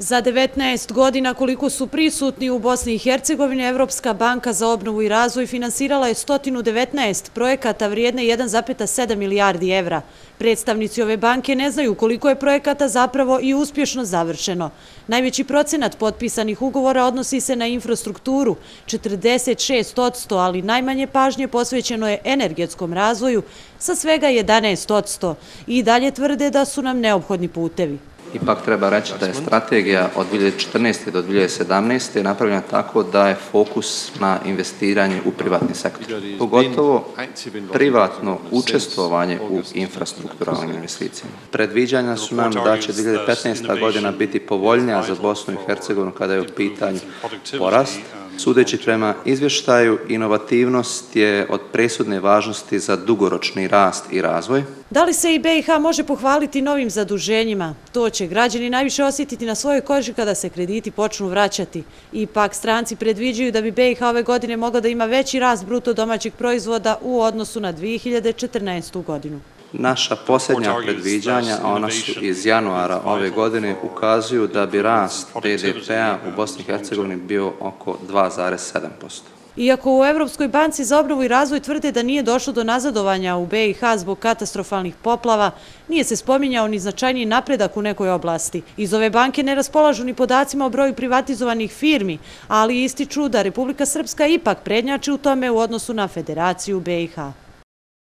Za 19 godina koliko su prisutni u Bosni i Hercegovini, Evropska banka za obnovu i razvoj finansirala je 119 projekata vrijedne 1,7 milijardi evra. Predstavnici ove banke ne znaju koliko je projekata zapravo i uspješno završeno. Najveći procenat potpisanih ugovora odnosi se na infrastrukturu, 46 odsto, ali najmanje pažnje posvećeno je energetskom razvoju sa svega 11 odsto. I dalje tvrde da su nam neophodni putevi. Ipak treba reći da je strategija od 2014. do 2017. napravljena tako da je fokus na investiranje u privatni sektor. Pogotovo privatno učestvovanje u infrastrukturalnim investicijama. Predviđanja su nam da će 2015. godina biti povoljnija za Bosnu i Hercegovinu kada je u pitanju porast, Sudeći prema izvještaju, inovativnost je od presudne važnosti za dugoročni rast i razvoj. Da li se i BiH može pohvaliti novim zaduženjima? To će građani najviše osjetiti na svojoj koži kada se krediti počnu vraćati. Ipak stranci predviđaju da bi BiH ove godine mogla da ima veći rast bruto domaćeg proizvoda u odnosu na 2014. godinu. Naša posljednja predviđanja, a ona su iz januara ove godine, ukazuju da bi rast BDP-a u Bosni i Hercegovini bio oko 2,7%. Iako u Evropskoj banci za obnovu i razvoj tvrde da nije došlo do nazadovanja u BiH zbog katastrofalnih poplava, nije se spominjao ni značajniji napredak u nekoj oblasti. Iz ove banke ne raspolažu ni podacima o broju privatizovanih firmi, ali ističu da Republika Srpska ipak prednjači u tome u odnosu na Federaciju BiH.